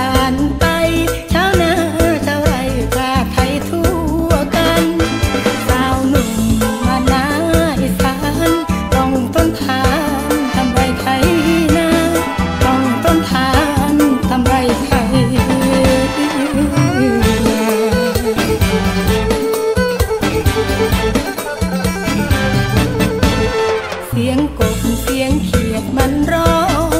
ผ่านไปชาวนาชาวไร่กาไทยทั่วกันสาวหนุ่มมานาอีสานต้องต้นทานทำไรไทยนาต้องต้นทานทำไรไทยนาเสียงกบเสียงเขียดมันร้อง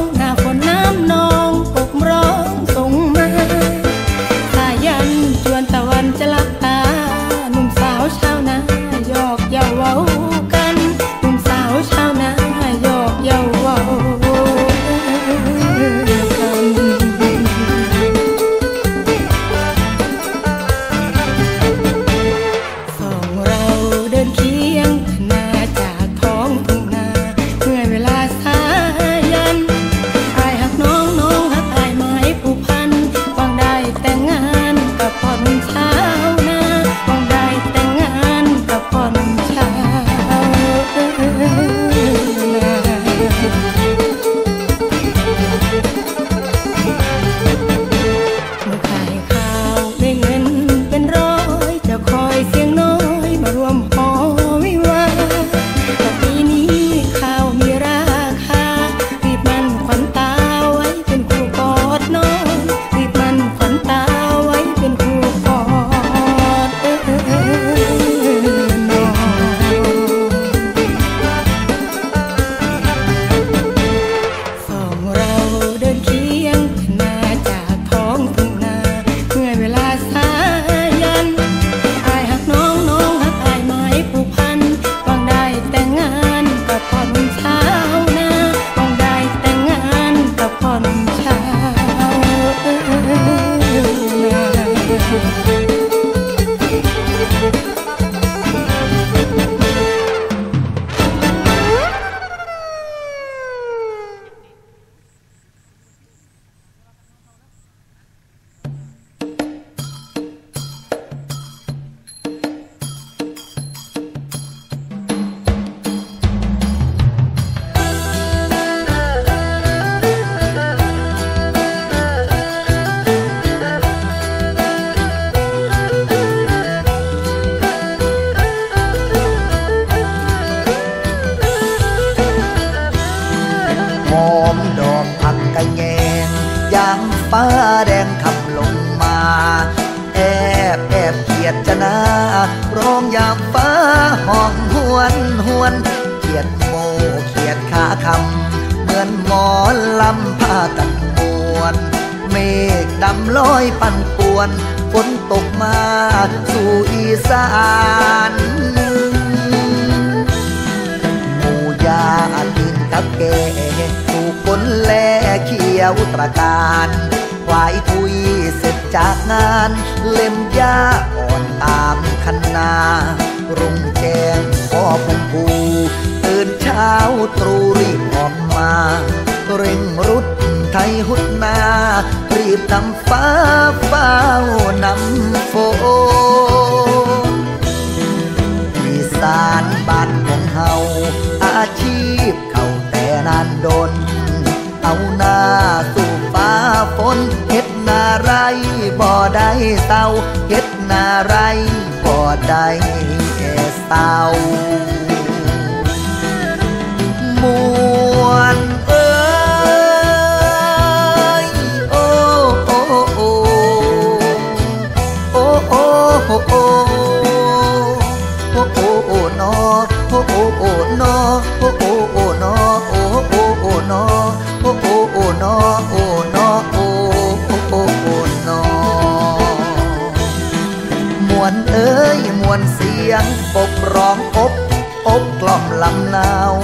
ยดโมเขียดขาคำเหมือนหมอนลำผ้ากันมวน เมฆดำลอยปั่นป่วน ฝนตกมาสู่อีสานหมูยาดินกับแกถูกฝนแลเขียวตระการควายทุยเสร็จจากงาน เล่มยาอ่อนตามคันนา รุ่งแจ้งพ่อพงผู ตื่นเช้าตรู่รีบออกมา เร่งรุดไทยหุดนา รีบนำฟ้าเฝ้านำฝนอีสานบ้านของเฮาอาชีพเขาแต่นานดน เอาหน้าสู่ฟ้าฝนเฮ็ดนาไรบ่ได้เศร้าเฮ็ดนาไรบ่ได้เศร้า โอโอโอนอโอโอโอนอโอโอโอนอโอโอโอนอโอ้นอโอโอโอโอนอมวนเอ้ยมวนเสียงปกร้องอบอบกล่อมลำนาว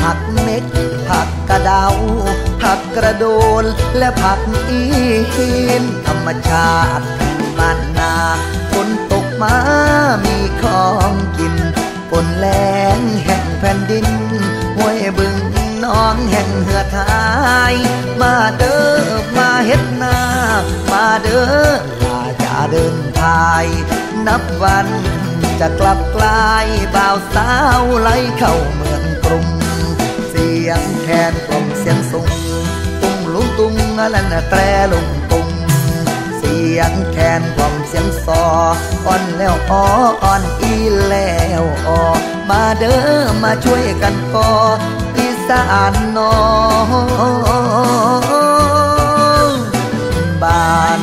ผักเม็ดผักกระเดาผักกระโดนและผักอีหินธรรมชาติายมาเด้อมาเฮ็ดนา มาเด้อลาจะเดินทาย นับวันจะกลับกลายบ่าวสาวไหลเข้าเมืองกรุง เสียงแคนกล่อมเสียงสูงตุ้งลุงตุ้งลันแตรลงตุงเสียงแคนกล่อมเสียงซออ่อนแล้วอ้ออ่อนอีแล้วออมาเด้อมาช่วยกันก่อ สานนองบ้าน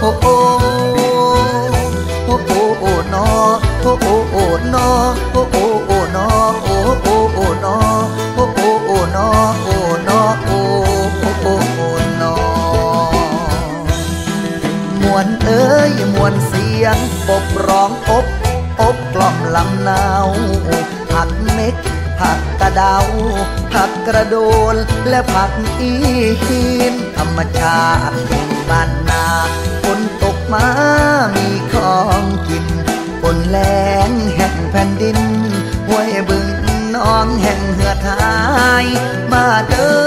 โอ้โอ้โอ้โอ้โอ้นอโอ้โอ้โอ้นอโอ้โอ้โอ้นอโอ้โอ้โอ้นอโอ้โอ้โอ้นอโอ้นอโอ้โอ้โอ้โอ้นอมวนเอ้ยมวนเสียงปบร้องอบอบกล่อมลำนาวผักเม็กผักกระเดา ผักกระโดน และผักอีหินธรรมชาติบ้านนา มามีของกินฝนแรงแห่งแผ่นดินห้วยบึงน้องแห่งเหือดหาย มาเด้อ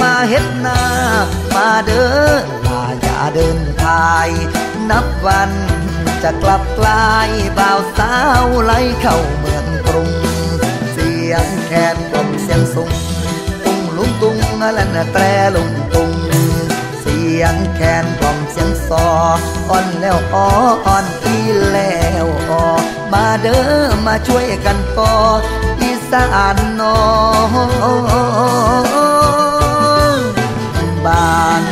มาเฮ็ดนา มาเด้อลาอย่าเดินทาย นับวันจะกลับกลายบ่าวสาวไล่เข้าเมืองกรุง เสียงแคนกล่อมเสียงสุงตุงลุงตุงลันแตรลุงตุงเสียงแคนกล่อม สออ่อนแล้วอ่อนอีแล้วออมาเด้อมาช่วยกันก่ออีสานนองบ้านข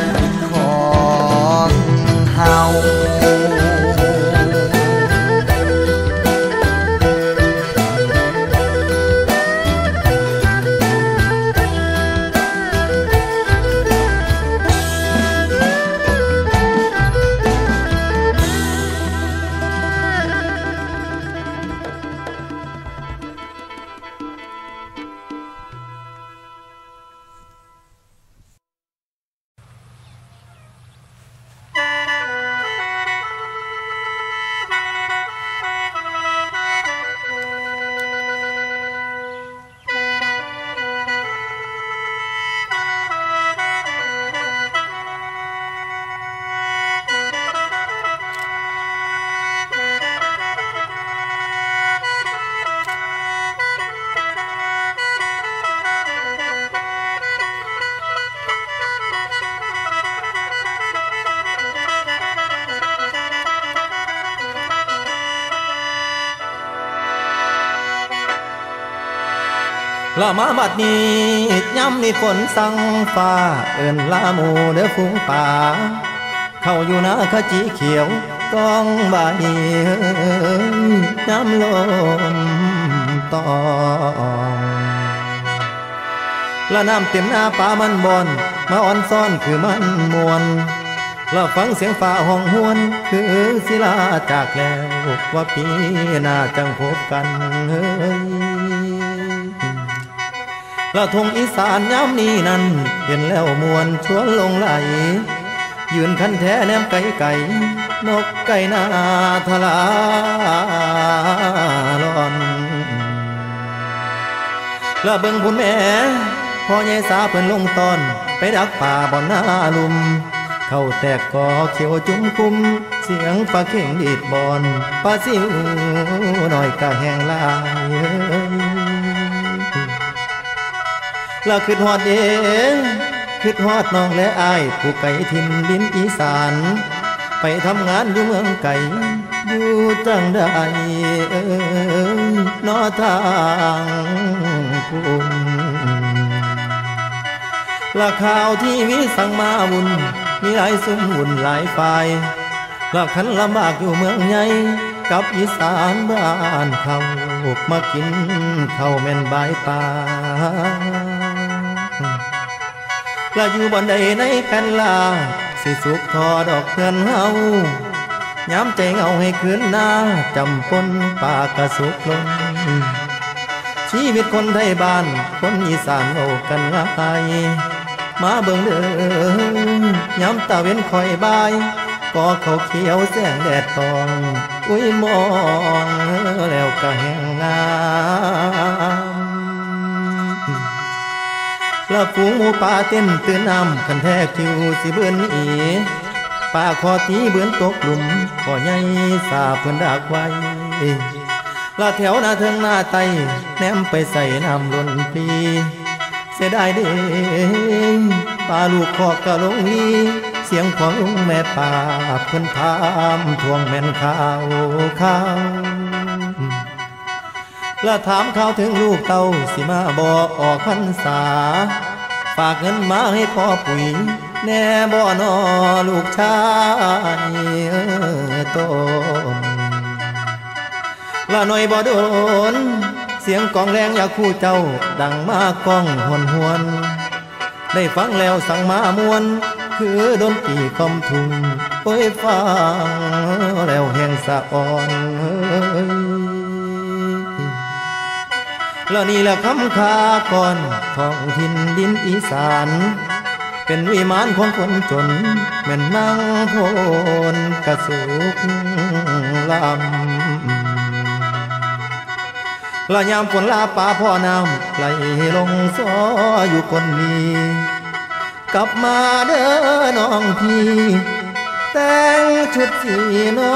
อง ละมาบัดนี้ย้ำนี่ฝนสั่งฟ้า เอินลาหมูเด้อฟูงป่า เข้าอยู่นาขจีเขียวกองบานีย้ำลมตองละน้ำเต็มหน้าป่ามันบอนมาอ่อนซ่อนคือมันมวนละฟังเสียงฟ้าห้องหวน คือศิลาจากแล้วว่าปีหน้าจังพบกันเฮ้ย ละทงอีสานย้ำนี้นั้น เห็นแล้วมวนชวนลงไหล ยืนคันแท้แนมไก่ไก่ นกไก่นาทลาลอนละเบิ่งพุ่นแม่พ่อใหญ่สาเพิ่นลงตอน ไปดักป่าบ่อนหน้าลุม เข้าแตกกอเขียวจุ้มคุ้ม เสียงปลาเข่งดีดบอนปลาซิวหน่อยกะแหงลายเอ้ย ละคิดฮอดเองคิดฮอดน้องและอายผู้ไก่ทิมดินอีสาน ไปทำงานอยู่เมืองไก่อยู่จังใดเอ้ยนอทางคุณละข่าวที่วิสั่งมาวุ่นมีหลายสุ่มวุ่นหลายฝ่ายละขันลำบากอยู่เมืองใหญ่กับอีสานบ้านเขามากินข้าวแม่นบายตา ละอยู่บนใดในแผ่นลา สิสุกทอดอกเพื่อนเฮาย้ำใจเงาให้คืนหน้า จำปนปากระสุกลง ชีวิตคนไทยบ้าน คนอีสานโอกันง่ายมาเบิ่งเด้อย้ำตาเว้นคอยบายก็เขาเขียวแสงแดดตอง อุ้ยมองแล้วก็แห้งงา ละฝูงหมูป่าเต้นตื่นน้ำคันแท้คิวสิเบิ่นอีป่าคอตีเบิ่นตกหลุมก็ใหญ่สาเพิ่นดักไว้ละแถวหน้าเทิงหน้าไตแนมไปใส่น้ำล้นปีเสียดายเด้ป่าลูกคอกกะลงลีเสียงของลุงแม่ป่าเพิ่นถามทวงแม่นข้าวข้าว และถามข่าวถึงลูกเต้าสิมาบอกออกพรรษา ฝากเงินมาให้พ่อปุ๋ย แน่บ่อนอลูกชายต้มละหน่อยบ่โดน เสียงกองแรงอยากคู่เจ้า ดังมากก้องหวนหวน ได้ฟังแล้วสั่งมามวน คือดนตรีคอมทุงโอ้ยฟังแล้วแห่งสะอ่อนเอ้ย แล้วนี่แหละคำคาก่อนทองถิ่นดินอีสาน เป็นวิมานของคนจนแม่นนั่งโพนกระสุกลำละยามฝนลาป่าพ่อน้ำไหลลงซออยู่คนนี้ กลับมาเด้อน้องพี่แต่งชุดสีนอ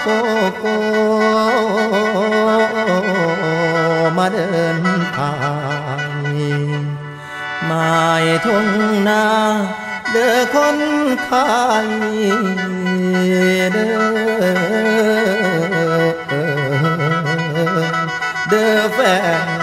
โกโก เดินผ่านหมายทงนาเด้อคนขายเด้อเด้อแฟน